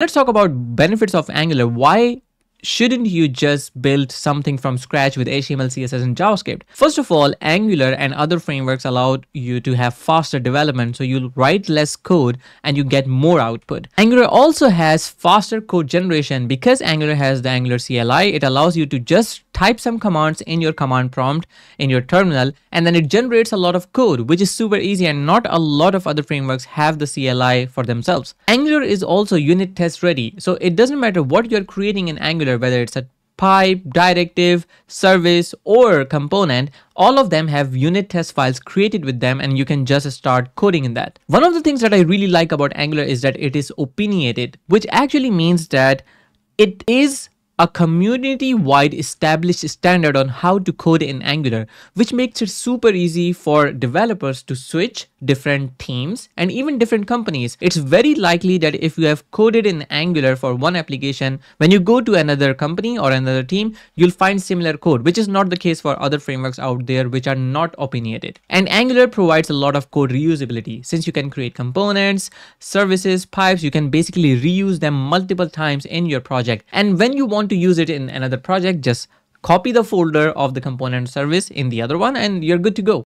Let's talk about benefits of Angular. Why shouldn't you just build something from scratch with HTML, CSS, and JavaScript? First of all, Angular and other frameworks allow you to have faster development, so you'll write less code and you get more output. Angular also has faster code generation because Angular has the Angular CLI. It allows you to just type some commands in your command prompt in your terminal, and then it generates a lot of code, which is super easy and not a lot of other frameworks have the CLI for themselves. Angular is also unit test ready, so it doesn't matter what you're creating in Angular, whether it's a pipe, directive, service, or component, all of them have unit test files created with them and you can just start coding in that. One of the things that I really like about Angular is that it is opinionated, which actually means that it is a community-wide established standard on how to code in Angular, which makes it super easy for developers to switch different teams and even different companies. It's very likely that if you have coded in Angular for one application, when you go to another company or another team, you'll find similar code, which is not the case for other frameworks out there which are not opinionated. And Angular provides a lot of code reusability. Since you can create components, services, pipes, you can basically reuse them multiple times in your project. And when you want to use it in another project, just copy the folder of the component service in the other one and you're good to go.